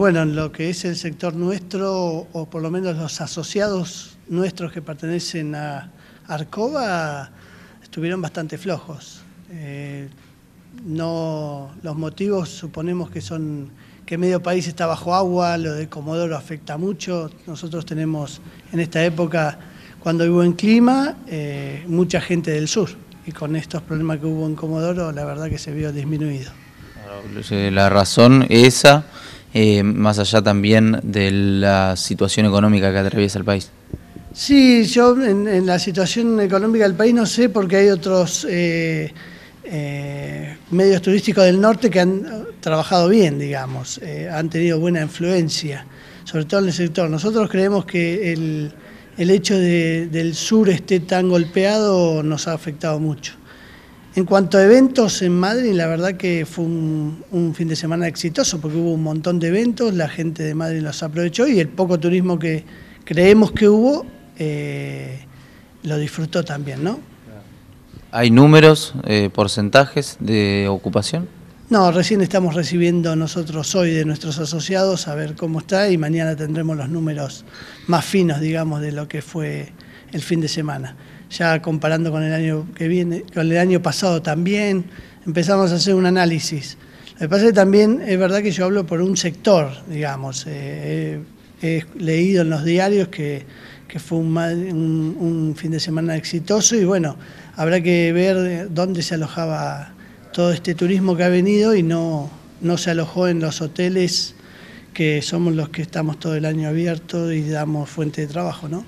Bueno, en lo que es el sector nuestro, o por lo menos los asociados nuestros que pertenecen a Arcoba, estuvieron bastante flojos. Eh, no, los motivos suponemos que son que medio país está bajo agua, lo de Comodoro afecta mucho. Nosotros tenemos en esta época, cuando hubo en clima, eh, mucha gente del sur. Y con estos problemas que hubo en Comodoro, la verdad que se vio disminuido. La razón esa, eh, más allá también de la situación económica que atraviesa el país. Sí, yo en, la situación económica del país no sé porque hay otros... Eh, eh, medios turísticos del norte que han trabajado bien, digamos, eh, han tenido buena influencia, sobre todo en el sector. Nosotros creemos que el, hecho de, del sur esté tan golpeado nos ha afectado mucho. En cuanto a eventos en Madrid, la verdad que fue un, fin de semana exitoso porque hubo un montón de eventos, la gente de Madrid los aprovechó y el poco turismo que creemos que hubo eh, lo disfrutó también, ¿no? ¿Hay números, eh, porcentajes de ocupación? No, recién estamos recibiendo nosotros hoy de nuestros asociados a ver cómo está y mañana tendremos los números más finos, digamos, de lo que fue el fin de semana. Ya comparando con el año que viene, con el año pasado también, empezamos a hacer un análisis. Lo que pasa es que también es verdad que yo hablo por un sector, digamos. Eh, he leído en los diarios que que fue un, un, fin de semana exitoso y bueno, habrá que ver dónde se alojaba todo este turismo que ha venido y no, no se alojó en los hoteles que somos los que estamos todo el año abiertos y damos fuente de trabajo, ¿no?